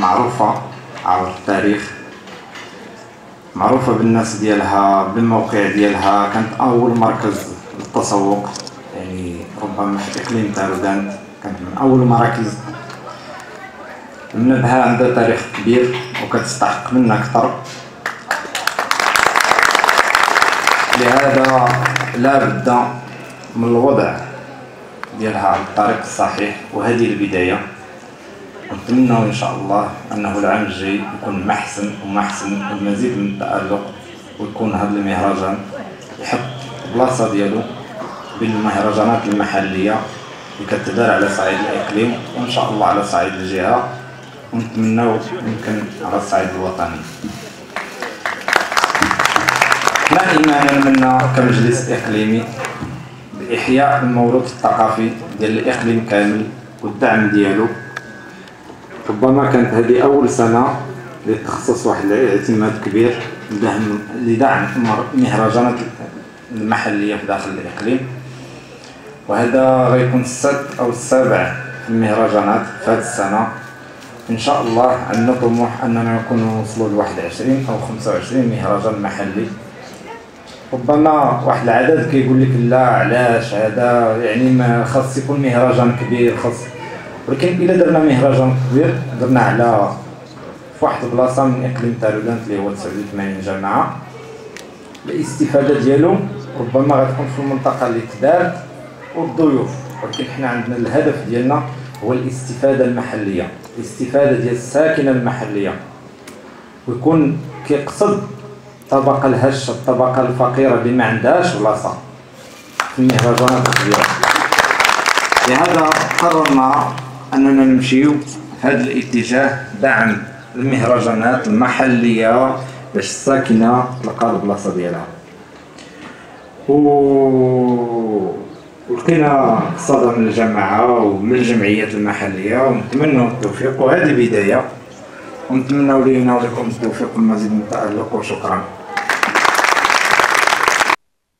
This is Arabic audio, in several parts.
معروفة عبر التاريخ. معروفة بالناس ديالها بالموقع ديالها. كانت أول مركز للتسوق. يعني ربما في إقليم تارودان كانت من أول المراكز المنبهة عندها تاريخ كبير وكتستحق منا أكثر. لهذا لا بد من الوضع ديالها على الطريق الصحيح وهذه البداية. نتمنى إن شاء الله أنه العام الجاي يكون محسن ومحسن والمزيد من التألق ويكون هذا المهرجان يحط بلاصة ديالو بين المهرجانات المحلية اللي كتدار على صعيد الإقليم وإن شاء الله على صعيد الجهة ونتمناو يمكن على الصعيد الوطني. إحنا إيمانا منا كمجلس إقليمي بإحياء الموروث الثقافي ديال الإقليم كامل والدعم ديالو ربما كانت هذه أول سنة اللي تخصص واحد الاعتماد كبير لدعم المهرجانات المحلية في داخل الإقليم. وهذا غيكون السادس أو السابع في المهرجانات في هذه السنة. إن شاء الله عندنا طموح أننا نكون نوصلوا ل 21 أو 25 مهرجان محلي. ربما واحد العدد كيقول لك لا علاش هذا؟ يعني ما خاص يكون مهرجان كبير خاص ولكن إلا درنا مهرجان كبير درنا على في واحد البلاصة من إقليم تارودانت اللي هو 89 جماعة الاستفادة ديالو ربما غتكون في المنطقة اللي تدار والضيوف ولكن حنا عندنا الهدف ديالنا هو الاستفادة المحلية الاستفادة ديال الساكنة المحلية. ويكون كيقصد الطبقه الهشه الطبقة الفقيرة اللي ما عندهاش بلاصة في المهرجانات الكبيرة. لهذا قررنا أننا نمشيو هذا الاتجاه دعم المهرجانات المحلية باش الساكنة تلقى البلاصة ديالها. و ولقينا صدى من الجماعة ومن الجمعيات المحلية ونتمنى التوفيق وهذه بداية. ونتمنى لينا ولكم التوفيق والمزيد من التألق وشكرا.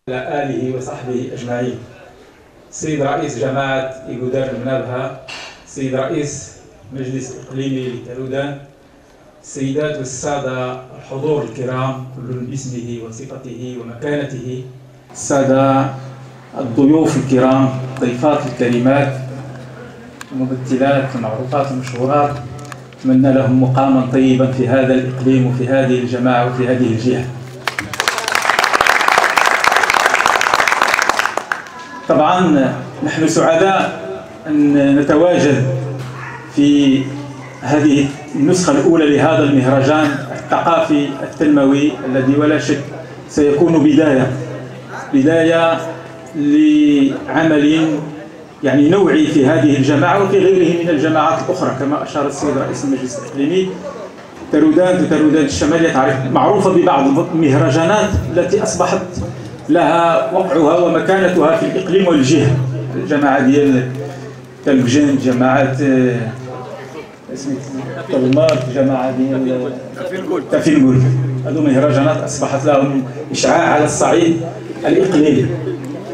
على آله وصحبه أجمعين. سيد رئيس جماعة إيغودار المنابهة سيد رئيس مجلس إقليمي لتالودان السيدات والسادة الحضور الكرام كل باسمه وصفته ومكانته السادة الضيوف الكرام ضيفات الكريمات الممثلات المعروفات المشهورات أتمنى لهم مقاما طيبا في هذا الإقليم وفي هذه الجماعة وفي هذه الجهة. طبعا نحن سعداء أن نتواجد في هذه النسخة الأولى لهذا المهرجان الثقافي التنموي الذي ولا شك سيكون بداية بداية لعمل يعني نوعي في هذه الجماعة وفي غيره من الجماعات الأخرى كما أشار السيد رئيس المجلس الإقليمي. ترودان ترودان الشمالية معروفة ببعض المهرجانات التي أصبحت لها وقعها ومكانتها في الإقليم والجهة. الجماعة ديال تلفجان جماعة طلمات جماعة ديال تفينقول هذو مهرجانات أصبحت لهم إشعاع على الصعيد الإقليمي.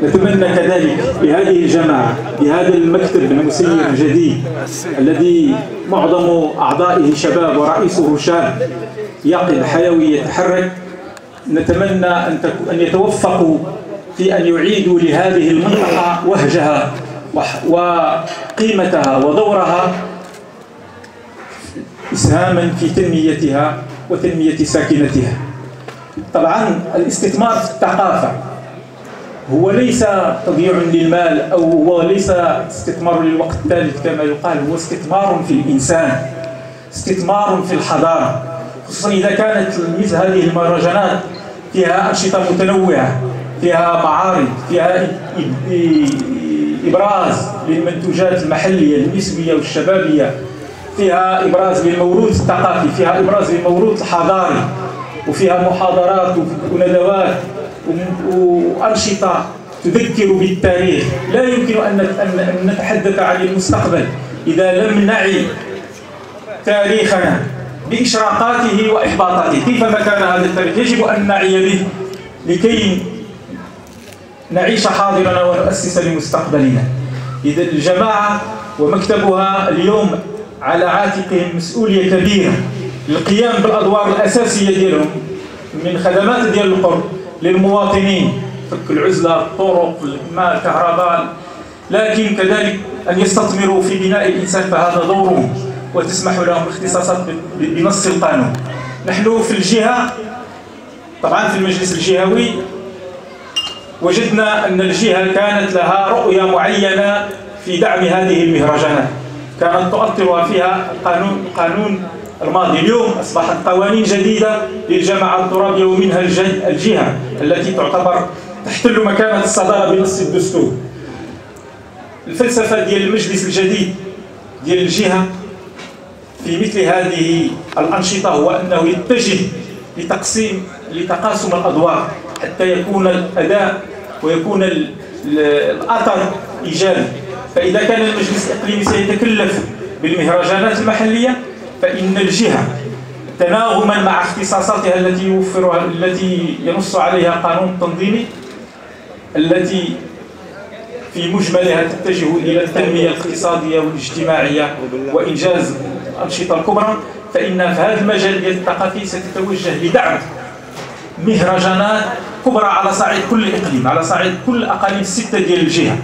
نتمنى كذلك بهذه الجماعة بهذا المكتب المسير الجديد الذي معظم أعضائه شباب ورئيسه شاب يقظ حيوي يتحرك. نتمنى أن أن يتوفقوا في أن يعيدوا لهذه المنطقة وهجها. وقيمتها ودورها إسهاما في تنميتها وتنمية ساكنتها. طبعا الاستثمار في الثقافة هو ليس تضييع للمال أو هو ليس استثمار للوقت الثالث كما يقال هو استثمار في الإنسان استثمار في الحضارة. خصوصا إذا كانت مثل هذه المهرجانات فيها أنشطة متنوعة فيها معارض فيها إبراز للمنتوجات المحلية النسبية والشبابية. فيها إبراز للموروث الثقافي فيها إبراز للموروث الحضاري وفيها محاضرات وندوات وأنشطة تذكر بالتاريخ. لا يمكن أن نتحدث عن المستقبل إذا لم نعي تاريخنا بإشراقاته وإحباطاته. كيفما كان هذا التاريخ؟ يجب أن نعي به. لكي نعيش حاضرنا ونؤسس لمستقبلنا. إذا الجماعة ومكتبها اليوم على عاتقهم مسؤولية كبيرة للقيام بالأدوار الأساسية ديالهم من خدمات ديال القرب للمواطنين فك العزلة الطرق الماء الكهرباء. لكن كذلك أن يستثمروا في بناء الإنسان فهذا دورهم وتسمح لهم الاختصاصات بنص القانون. نحن في الجهة طبعا في المجلس الجهوي وجدنا أن الجهة كانت لها رؤية معينة في دعم هذه المهرجانات كانت تؤطرها فيها القانون القانون الماضي. اليوم أصبحت قوانين جديدة للجماعة الترابية ومنها الجهة التي تعتبر تحتل مكانة الصدارة بنص الدستور. الفلسفة ديال المجلس الجديد ديال الجهة في مثل هذه الأنشطة هو أنه يتجه لتقسيم لتقاسم الأدوار. حتى يكون الأداء ويكون الأثر إيجابي. فإذا كان المجلس الإقليمي سيتكلف بالمهرجانات المحلية فإن الجهة تناغما مع اختصاصاتها التي يوفرها التي ينص عليها قانون التنظيمي التي في مجملها تتجه إلى التنمية الاقتصادية والاجتماعية وإنجاز الأنشطة الكبرى فإن في هذا المجال الثقافي ستتوجه لدعم مهرجانات كبرى على صعيد كل إقليم على صعيد كل أقاليم الستة ديال الجهة.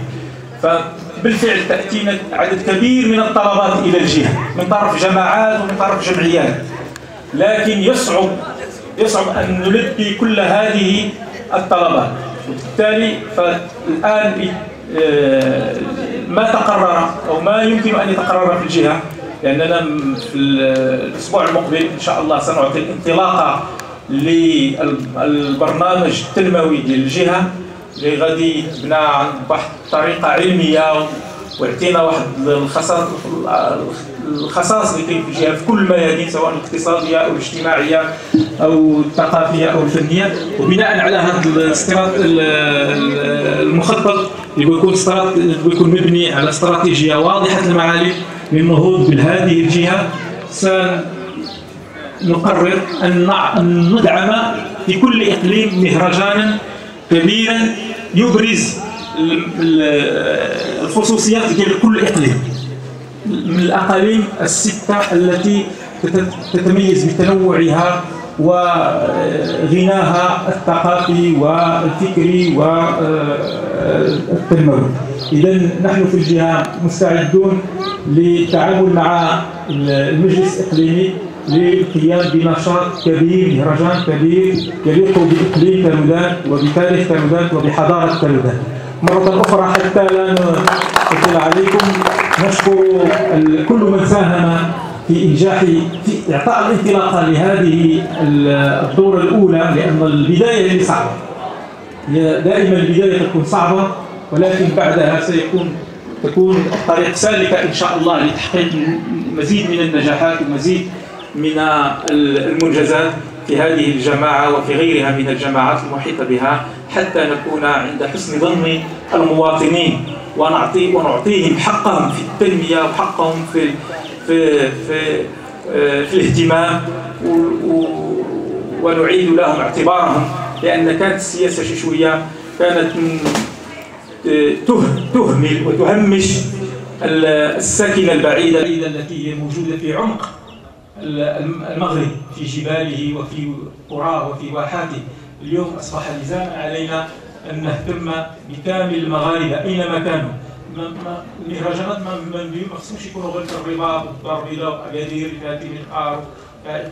فبالفعل تأتينا عدد كبير من الطلبات إلى الجهة من طرف جماعات ومن طرف جمعيات. لكن يصعب يصعب أن نلبي كل هذه الطلبات. وبالتالي فالآن آه، ما تقرر أو ما يمكن أن يتقرر في الجهة لأننا في الأسبوع المقبل إن شاء الله سنعطي الانطلاقة للبرنامج التنموي ديال الجهة اللي غادي يبنى عن واحد الطريقة علمية واعطينا واحد الخصائص الخصائص اللي كاين في الجهه في كل الميادين سواء الاقتصاديه أو الاجتماعيه أو الثقافيه أو الفنيه وبناء على هذا المخطط اللي بيكون بيكون مبني على استراتيجية واضحة المعالم للنهوض بهذه الجهة. سنقرر أن ندعم في كل إقليم مهرجانا كبيرا يبرز الخصوصيات ديال كل إقليم. من الأقاليم الستة التي تتميز بتنوعها وغناها الثقافي والفكري والتنموي اذا نحن في الجهة مستعدون للتعامل مع المجلس الإقليمي. للقيام بنشاط كبير مهرجان كبير يليق بإقليم تلودان وبتاريخ تلودان وبحضارة تلودان مرة أخرى حتى لا نطيل عليكم. نشكر كل من ساهم في إنجاح في إعطاء الانطلاقه لهذه الدورة الأولى لأن البداية هي صعبة. هي دائما البداية تكون صعبة ولكن بعدها سيكون تكون الطريق سالكة إن شاء الله لتحقيق مزيد من النجاحات ومزيد من المنجزات في هذه الجماعة وفي غيرها من الجماعات المحيطة بها حتى نكون عند حسن ظن المواطنين. ونعطي ونعطيهم حقهم في التنمية وحقهم في في في آه، في الاهتمام. ونعيد لهم اعتبارهم لأن كانت السياسة شي شوية كانت تهمل وتهمش الساكنة البعيدة التي هي موجودة في عمق المغرب في جباله وفي قراه وفي واحاته. اليوم أصبح لزاما علينا أن نهتم بكامل المغاربة أينما كانوا. المهرجانات ما خصهمش يكونوا غير في الرباط والدار البيضاء واكادير كاتب القار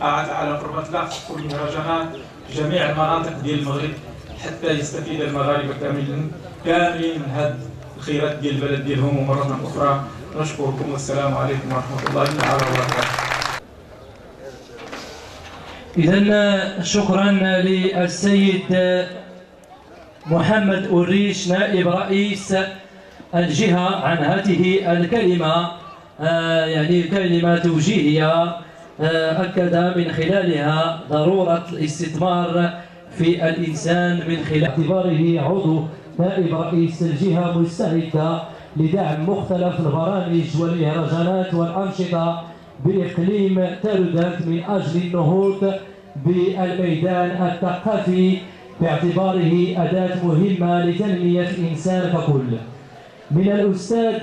قاعات على قربات لا تكون المهرجانات جميع المناطق ديال المغرب حتى يستفيد المغاربة كاملا كاملين من هذه الخيرات ديال البلد ديالهم ومرة أخرى. نشكركم والسلام عليكم ورحمة الله تعالى وبركاته. إذا شكرا للسيد محمد أوريش نائب رئيس الجهة عن هذه الكلمة. آه، يعني كلمة توجيهية آه، أكد من خلالها ضرورة الاستثمار في الإنسان من خلال اعتباره عضو نائب رئيس الجهة مستعدة لدعم مختلف البرامج والمهرجانات والأنشطة بإقليم تردت من أجل النهوض بالميدان الثقافي باعتباره أداة مهمة لتنمية الإنسان ككل من الأستاذ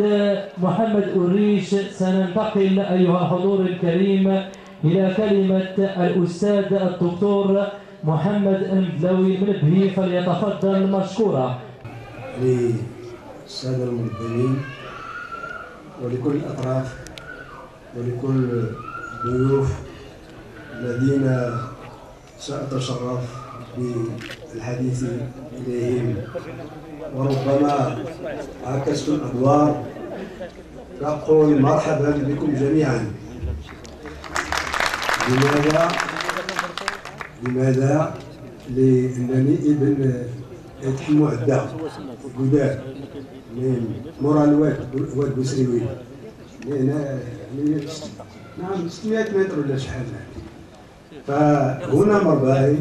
محمد أريش سننتقل أيها الحضور الكريم إلى كلمة الأستاذ الدكتور محمد المدلوي من به فليتفضل مشكورا. للسادة المنظمين ولكل الأطراف ولكل الضيوف الذين سأتشرف بالحديث إليهم. وربما عكست الأدوار. نقول مرحبا بكم جميعا. لماذا؟ لماذا؟ لأنني ابن يتحموا عدة قدام من مورا الواد واد بوسريوي هنا نعم 600 متر ولا شحال فهنا مرباي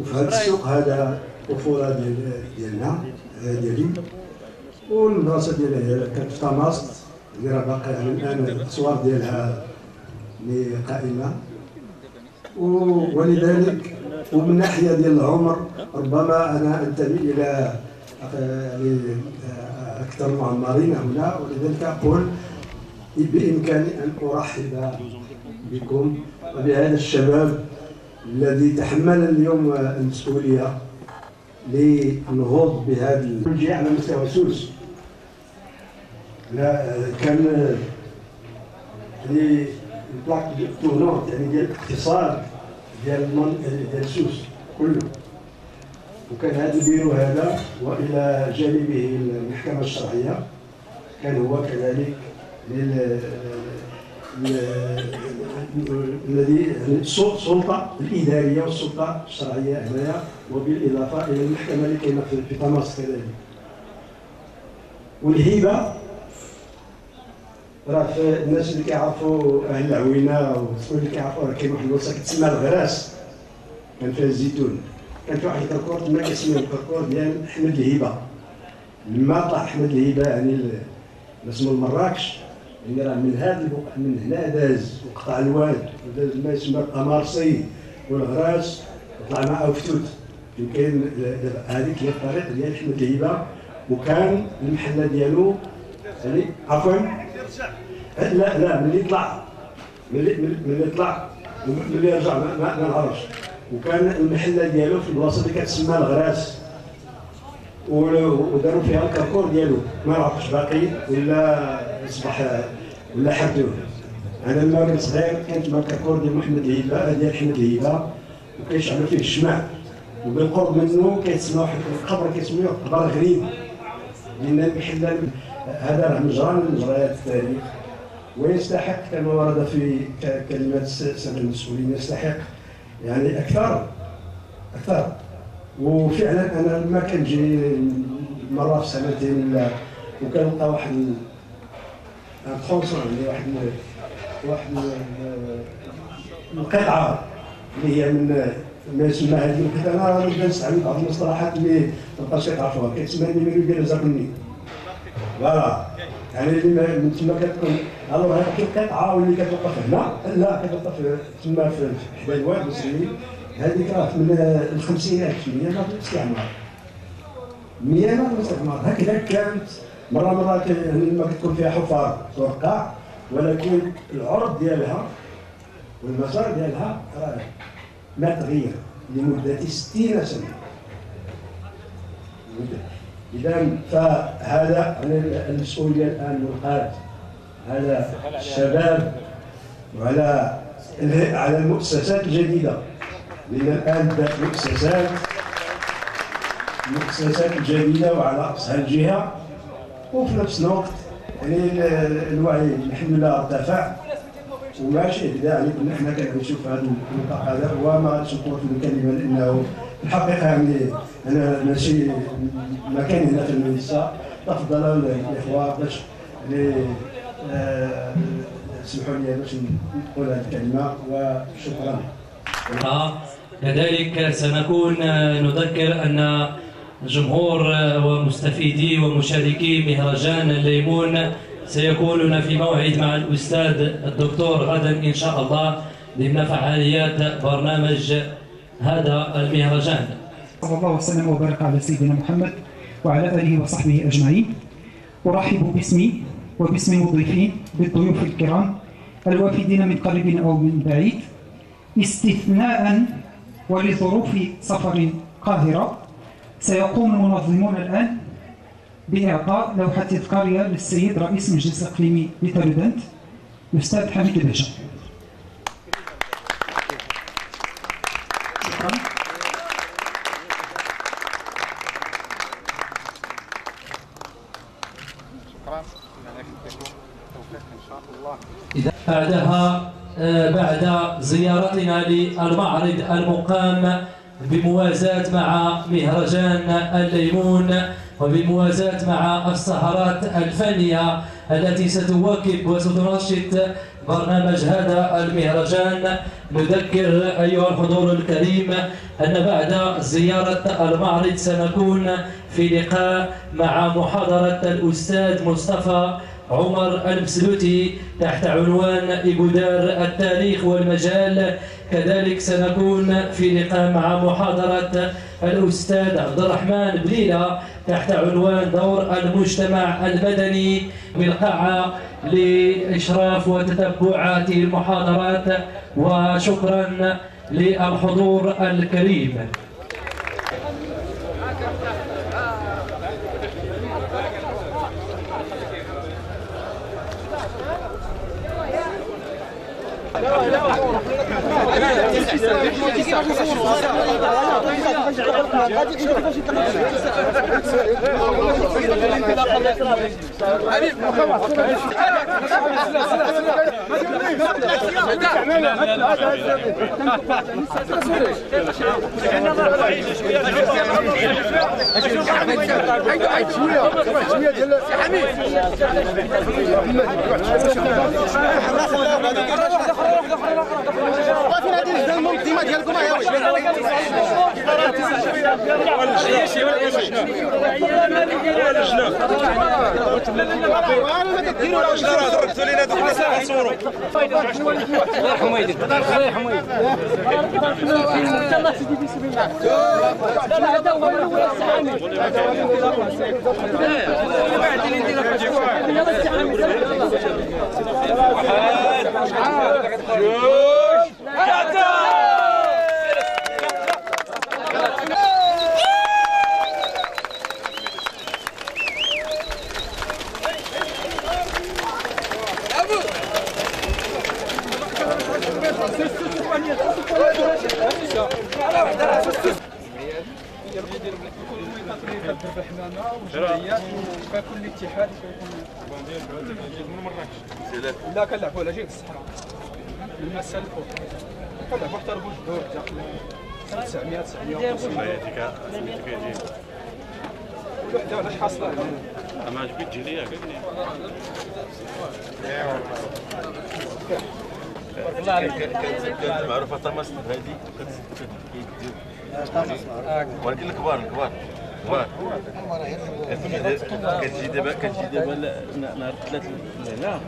وفي هذا السوق هذا طفوله ديال ديالنا ديالي. والمدرسة ديالها كانت في طماست اللي راه باقي يعني الان الصور ديالها اللي قائمة. ولذلك ومن ناحية ديال العمر ربما أنا أنتمي إلى يعني أكثر المعمرين هنا. ولذلك أقول بإمكاني أن أرحب بكم وبهذا الشباب الذي تحمل اليوم المسؤولية للنهوض بهذا الجي على مستوى سوس لا كان يعني البلاك تورنونت يعني ديال الاقتصاد ديال ديال سوس كله. وكان هذا البيرو هذا وإلى جانبه المحكمة الشرعية. كان هو كذلك الذي السلطه الإدارية والسلطة الشرعية هنايا وبالإضافة إلى المحكمة اللي كاينة في طماس كذلك والهبة راه في الناس اللي كيعرفوا أهل العوينة واللي كيعرفوا راه كاين واحد الوسط كتسمى الغراس كان فيها الزيتون. كان في واحد الكركور تما كيسميه الكركور ديال أحمد الهبة. لما طلع أحمد الهبة يعني اسمه مراكش يعني راه من هذا البقع من هنا داز وقطع الواد وداز ما يسمى الامارسي والغراس وطلع مع فتوت يمكن هذيك هي الطريق ديال أحمد الهبة وكان المحلة ديالو يعني عفوا. لا لا ملي طلع ملي ملي طلع ملي رجع ما نعرفش وكان المحلة ديالو في البلاصه اللي كتسمى الغراس. وداروا فيها الكركور ديالو. ما عرفتش باقي ولا اصبح ولا حدوه أنا لما كنت صغير كانت مع ديال محمد الهيبه ديال حمد الهيبه وكيشعلوا فيه الشمع وبالقرب منه كيتسمى واحد القبر كيسميوه قبر غريب. لأن المحل هذا راه مجرى من مجريات التاريخ ويستحق كما ورد في كلمات الساده المسؤولين يستحق يعني أكثر أكثر. وفعلا أنا لما كنجي مرة في سنتين ولا وكنلقى واحد ترونسون يعني واحد واحد القطعة اللي هي من ما يسمى هذه القطعة. أنا نبدا نستعمل بعض المصطلحات اللي ما بقاش كيعرفوها كيتسمى النيميرو ديال زاكوني فوالا. يعني من تما كتكون الوغ هذيك القطعة واللي كتوقف هنا لا كتوقف تما في حدا الواد المسلمين هذيك راه من الخمسينات مية ما الاستعمار مية ما الاستعمار هكذا كانت مرة مرة لما كتكون فيها حفار توقع ولكن العرض ديالها والمسار ديالها راه ما تغير لمدة 60 سنة. إذا فهذا المسؤوليه الآن ملقاه على الشباب وعلى على المؤسسات الجديدة. لأن الآن بدات مؤسسات المؤسسات الجديده وعلى راسها الجهة. وفي نفس الوقت يعني الوعي الحمد لله ارتفع وماشي هكذا يعني كنا حنا كنعيشوا في هذا النطاق هذا وما في الكلمة لأنه الحقيقة يعني أنا ماشي مكاني هنا في المنصة. تفضل الإخوة باش يعني آه، اسمحوا لي باش نقول هذه الكلمة وشكرا. كذلك سنكون نذكر أن جمهور ومستفيدي ومشاركي مهرجان الليمون سيكونون في موعد مع الأستاذ الدكتور غدا إن شاء الله ضمن فعاليات برنامج هذا المهرجان. صلى الله وسلم وبارك على سيدنا محمد وعلى آله وصحبه أجمعين. أرحب باسمي وباسم المضيفين بالضيوف الكرام الوافدين من قريب أو من بعيد استثناء ولظروف سفر القاهرة سيقوم المنظمون الآن بإعطاء لوحة تذكارية للسيد رئيس مجلس الإقليمي لترودنت الأستاذ حميد الباشا شكرا بعدها آه، بعد زيارتنا للمعرض المقام بموازاة مع مهرجان الليمون وبموازاة مع السهرات الفنية التي ستواكب وستنشط برنامج هذا المهرجان. نذكر أيها الحضور الكريم أن بعد زيارة المعرض سنكون في لقاء مع محاضرة الأستاذ مصطفى عمر المسلوتي تحت عنوان إبدار التاريخ والمجال. كذلك سنكون في لقاء مع محاضرة الأستاذ عبد الرحمن بليلة تحت عنوان دور المجتمع المدني بالقاعة لإشراف وتتبع المحاضرات. وشكرا للحضور الكريم. شوية فكل اتحاد لا كنلعبوا على جهه الصحراء. من السنة الفوق كنلعبوا حتى ربع الدور 900 950 الوحدة علاش حاصله ما عجبك تجي ليا قلني كانت معروفه طماس هذه ولكن الكبار الكبار. كبار كتجي دابا كتجي دابا نهار ثلاث لا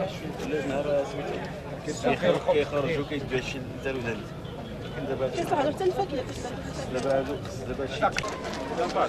لا نهار سميتو كيخرج- كيخرجوا كيدوا شي تلوزان لكن دابا هادو- دابا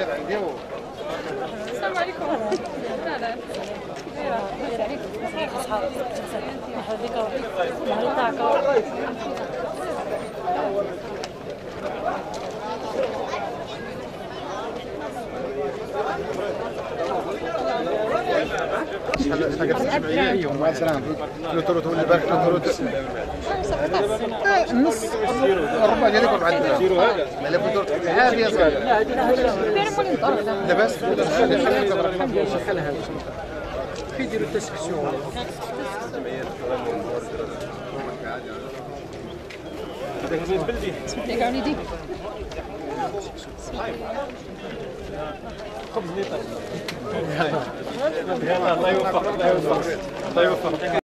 السلام عليكم لا لا الربع ديالك ما لا يا صاحبي لاباس في يديروا التسكسيون الله يوفق الله يوفق الله يوفق.